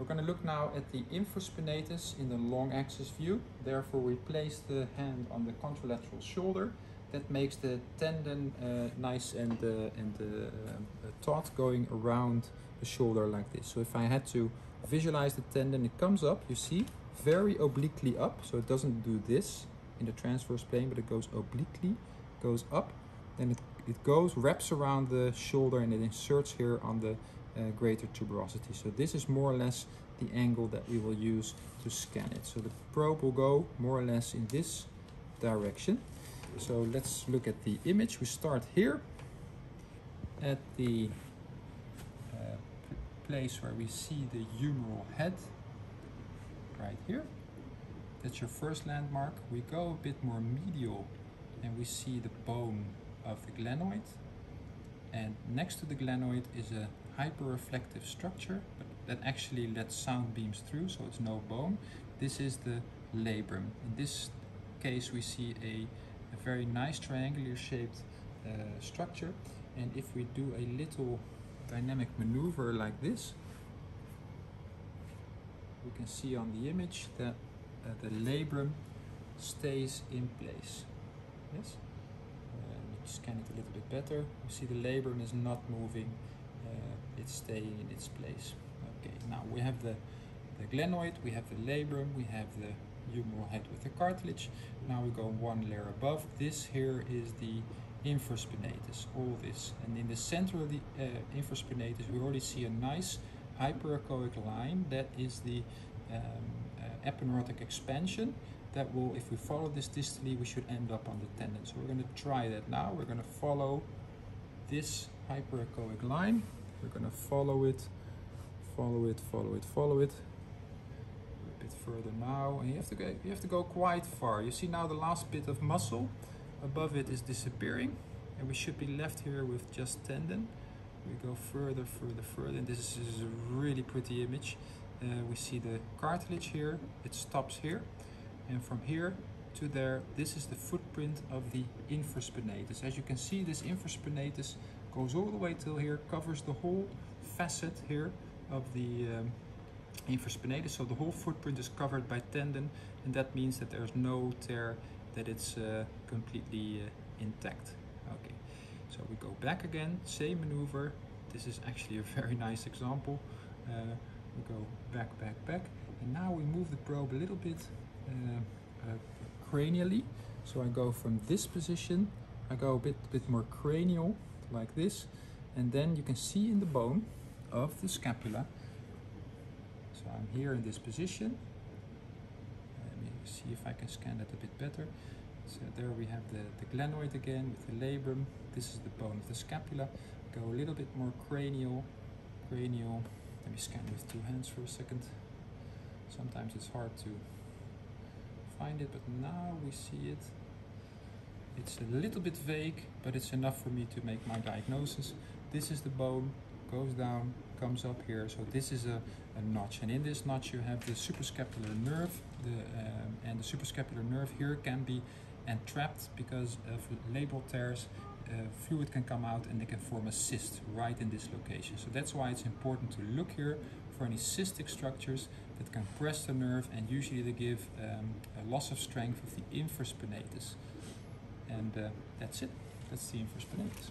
We're going to look now at the infraspinatus in the long axis view. Therefore, we place the hand on the contralateral shoulder. That makes the tendon uh, nice and, uh, and uh, taut going around the shoulder like this. So if I had to visualize the tendon, it comes up, you see, very obliquely up. So it doesn't do this in the transverse plane, but it goes obliquely, goes up. Then it, it goes, wraps around the shoulder and it inserts here on the uh, greater tuberosity. So this is more or less the angle that we will use to scan it. So the probe will go more or less in this direction. So let's look at the image. We start here at the uh, place where we see the humeral head, right here. That's your first landmark. We go a bit more medial and we see the bone of the glenoid. And next to the glenoid is a hyperreflective structure, but that actually lets sound beams through, so it's no bone. This is the labrum. In this case, we see a, a very nice triangular shaped uh, structure. And if we do a little dynamic maneuver like this, we can see on the image that uh, the labrum stays in place. Yes? Uh, scan it a little bit better. You see the labrum is not moving it's staying in its place. Okay, now we have the, the glenoid, we have the labrum, we have the humeral head with the cartilage. Now we go one layer above. This here is the infraspinatus, all this. And in the center of the uh, infraspinatus, we already see a nice hyperechoic line. That is the um, uh, aponeurotic expansion. That will, if we follow this distally, we should end up on the tendon. So we're going to try that now. We're going to follow this hyperechoic line. We're gonna follow it, follow it, follow it, follow it. A bit further now, and you have to go, you have to go quite far. You see now the last bit of muscle above it is disappearing, and we should be left here with just tendon. We go further, further, further, and this is, a really pretty image. Uh, we see the cartilage here, it stops here, and from here to there, this is the footprint of the infraspinatus. As you can see, this infraspinatus goes all the way till here, covers the whole facet here of the um, infraspinatus. So the whole footprint is covered by tendon and that means that there's no tear, that it's uh, completely uh, intact. Okay, so we go back again, same maneuver. This is actually a very nice example. Uh, we go back, back, back. And now we move the probe a little bit uh, uh, cranially. So I go from this position, I go a bit, bit more cranial like this. And then you can see in the bone of the scapula. So I'm here in this position. Let me see if I can scan that a bit better. So there we have the, the glenoid again with the labrum. This is the bone of the scapula. Go a little bit more cranial cranial. Let me scan with two hands for a second. Sometimes it's hard to find it but now we see it it's a little bit vague, but it's enough for me to make my diagnosis. This is the bone, goes down, comes up here. So this is a, a notch. And in this notch you have the suprascapular nerve. The, um, and the suprascapular nerve here can be entrapped because of labral tears. Uh, fluid can come out and they can form a cyst right in this location. So that's why it's important to look here for any cystic structures that can press the nerve and usually they give um, a loss of strength of the infraspinatus. And uh, that's it. That's the infraspinatus.